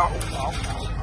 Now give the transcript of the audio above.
Au, au.